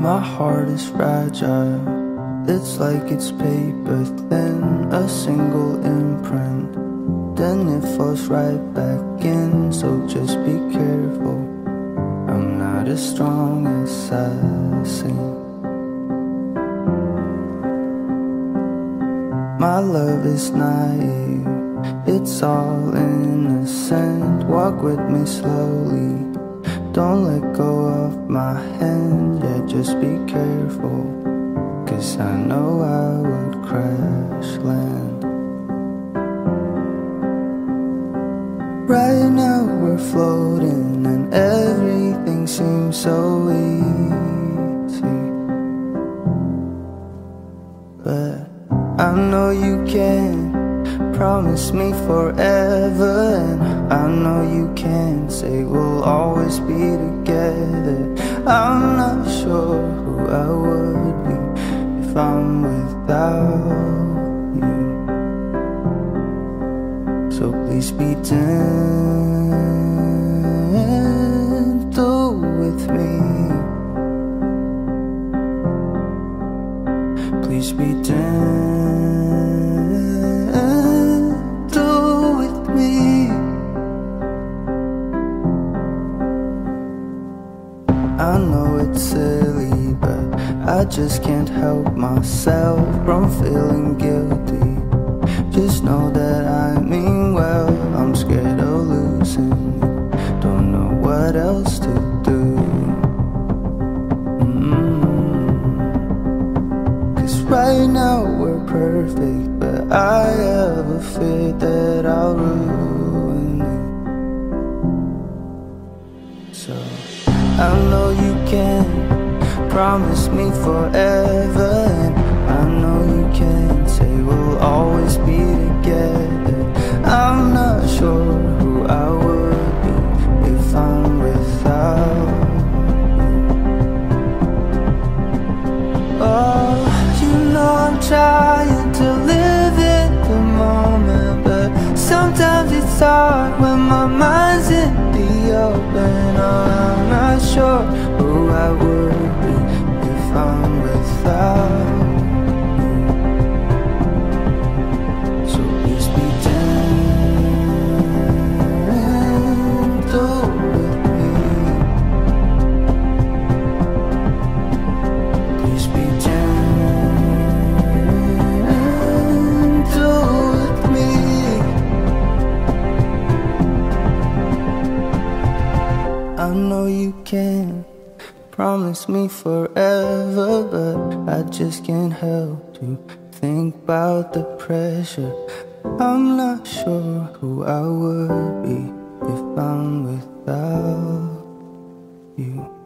My heart is fragile. It's like it's paper thin, a single imprint. Then it falls right back in, so just be careful. I'm not as strong as I seem. My love is naive, it's all innocent. Walk with me slowly, don't let go of my hand. Yeah, just be careful, cause I know I would crash land. Right now we're floating, and everything seems so easy. But I know you can promise me forever, and I know you can say we'll always be together. I'm not sure who I would be if I'm without you. So please be gentle with me. Please be gentle know it's silly, but I just can't help myself from feeling guilty. Just know that I mean well. I'm scared of losing. Don't know what else to do. Mm. Cause right now we're perfect, but I have a fear that I'll ruin it. So I know you can promise me forever, and I know you can say we'll always be together. I'm not sure who I would be if I'm without you. Oh, you know I'm trying to live in the moment, but sometimes it's hard when my mind's in the open. Oh, not sure who I would be if I'm without I know you can promise me forever, but I just can't help to think about the pressure. I'm not sure who I would be if I'm without you.